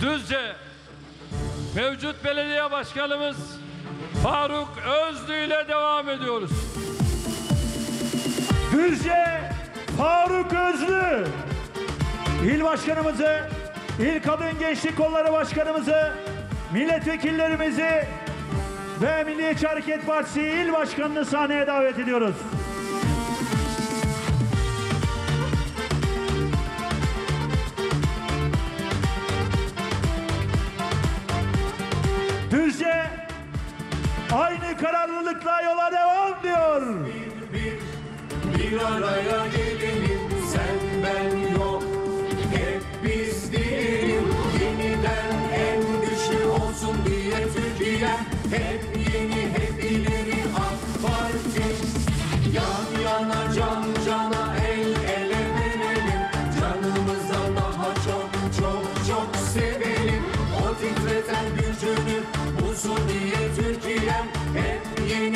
Düzce mevcut belediye başkanımız Faruk Özlü ile devam ediyoruz. Düzce Faruk Özlü İl Başkanımızı, İl Kadın Gençlik Kolları Başkanımızı, milletvekillerimizi ve Milliyetçi Hareket Partisi İl Başkanı'nı sahneye davet ediyoruz. Düzce aynı kararlılıkla yola devam diyor. Bir araya gelelim sen ben yok. Hep biz diyelim yeniden en güçlü olsun diye Türkiye. Hep yeni hep ileri AK Parti. Yan yana can cana el ele verelim. Canımıza daha çok çok çok sevelim olsun diye Türkiye'm hep yeni.